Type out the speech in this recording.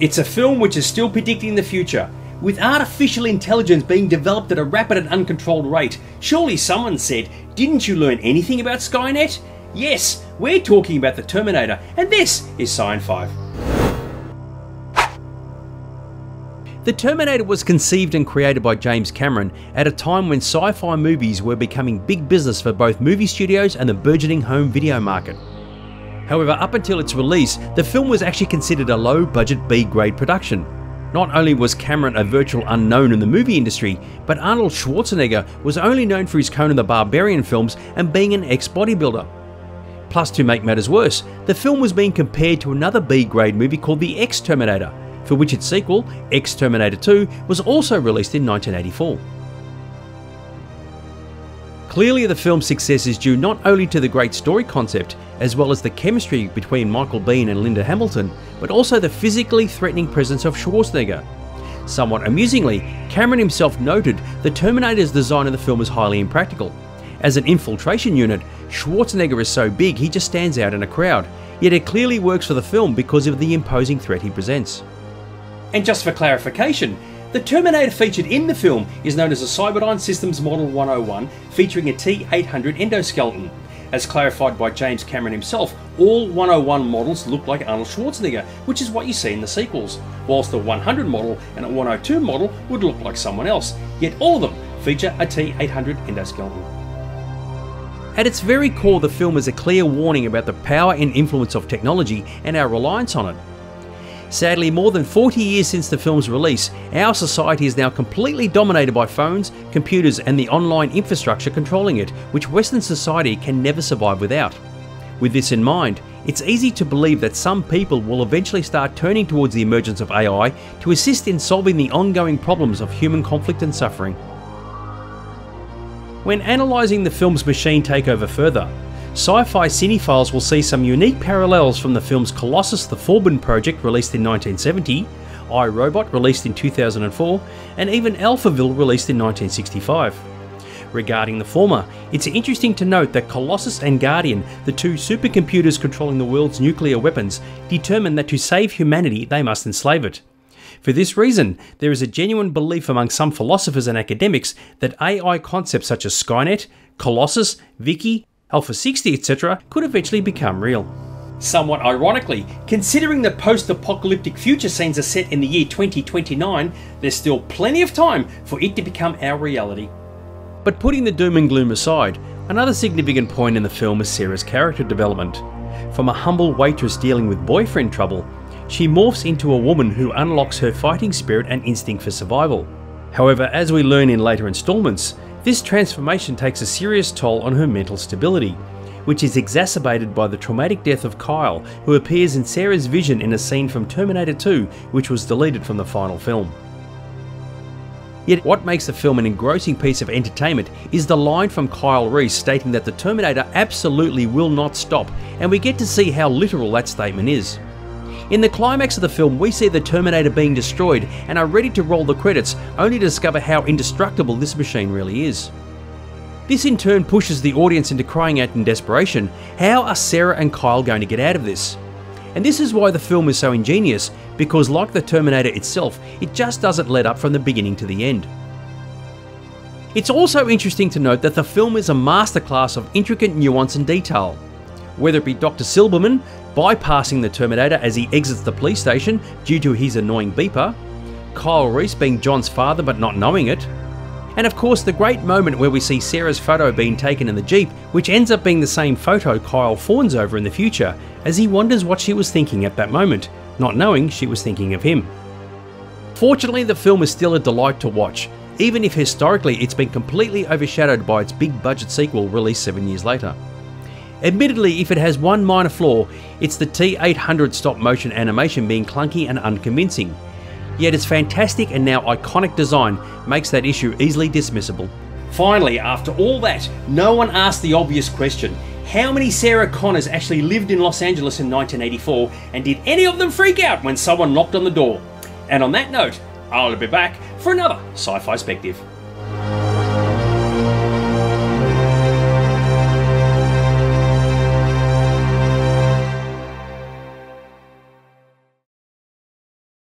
It's a film which is still predicting the future. With artificial intelligence being developed at a rapid and uncontrolled rate, surely someone said, Didn't you learn anything about Skynet? Yes, we're talking about the Terminator, and this is Sci in 5. The Terminator was conceived and created by James Cameron at a time when sci fi movies were becoming big business for both movie studios and the burgeoning home video market. However, up until its release, the film was actually considered a low budget B grade production. Not only was Cameron a virtual unknown in the movie industry, but Arnold Schwarzenegger was only known for his Conan the Barbarian films and being an ex bodybuilder. Plus, to make matters worse, the film was being compared to another B grade movie called The Exterminator, for which its sequel, Exterminator 2, was also released in 1984. Clearly, the film's success is due not only to the great story concept, as well as the chemistry between Michael Biehn and Linda Hamilton, but also the physically threatening presence of Schwarzenegger. Somewhat amusingly, Cameron himself noted the Terminator's design in the film is highly impractical. As an infiltration unit, Schwarzenegger is so big he just stands out in a crowd, yet it clearly works for the film because of the imposing threat he presents. And just for clarification, the Terminator featured in the film is known as a Cyberdyne Systems Model 101 featuring a T800 endoskeleton. As clarified by James Cameron himself, all 101 models look like Arnold Schwarzenegger, which is what you see in the sequels, whilst the 100 model and a 102 model would look like someone else, yet all of them feature a T800 endoskeleton. At its very core, the film is a clear warning about the power and influence of technology and our reliance on it. Sadly, more than 40 years since the film's release, our society is now completely dominated by phones, computers, and the online infrastructure controlling it, which Western society can never survive without. With this in mind, it's easy to believe that some people will eventually start turning towards the emergence of AI to assist in solving the ongoing problems of human conflict and suffering. When analysing the film's machine takeover further, sci-fi cinephiles will see some unique parallels from the films Colossus the Forbidden Project released in 1970, I, Robot released in 2004, and even Alphaville released in 1965. Regarding the former, it's interesting to note that Colossus and Guardian, the two supercomputers controlling the world's nuclear weapons, determined that to save humanity they must enslave it. For this reason, there is a genuine belief among some philosophers and academics that AI concepts such as Skynet, Colossus, VIKI, Alpha 60, etc., could eventually become real. Somewhat ironically, considering the post apocalyptic future scenes are set in the year 2029, there's still plenty of time for it to become our reality. But putting the doom and gloom aside, another significant point in the film is Sarah's character development. From a humble waitress dealing with boyfriend trouble, she morphs into a woman who unlocks her fighting spirit and instinct for survival. However, as we learn in later installments, this transformation takes a serious toll on her mental stability, which is exacerbated by the traumatic death of Kyle, who appears in Sarah's vision in a scene from Terminator 2, which was deleted from the final film. Yet, what makes the film an engrossing piece of entertainment is the line from Kyle Reese stating that the Terminator absolutely will not stop, and we get to see how literal that statement is. In the climax of the film, we see the Terminator being destroyed and are ready to roll the credits, only to discover how indestructible this machine really is. This in turn pushes the audience into crying out in desperation how are Sarah and Kyle going to get out of this? And this is why the film is so ingenious, because like the Terminator itself, it just doesn't let up from the beginning to the end. It's also interesting to note that the film is a masterclass of intricate nuance and detail. Whether it be Dr. Silberman bypassing the Terminator as he exits the police station due to his annoying beeper, Kyle Reese being John's father but not knowing it, and of course the great moment where we see Sarah's photo being taken in the Jeep, which ends up being the same photo Kyle fawns over in the future, as he wonders what she was thinking at that moment, not knowing she was thinking of him. Fortunately, the film is still a delight to watch, even if historically it's been completely overshadowed by its big budget sequel released seven years later. Admittedly, if it has one minor flaw, it's the T800 stop motion animation being clunky and unconvincing. Yet its fantastic and now iconic design makes that issue easily dismissible. Finally, after all that, no one asked the obvious question how many Sarah Connors actually lived in Los Angeles in 1984, and did any of them freak out when someone knocked on the door? And on that note, I'll be back for another Sci Fi Spective.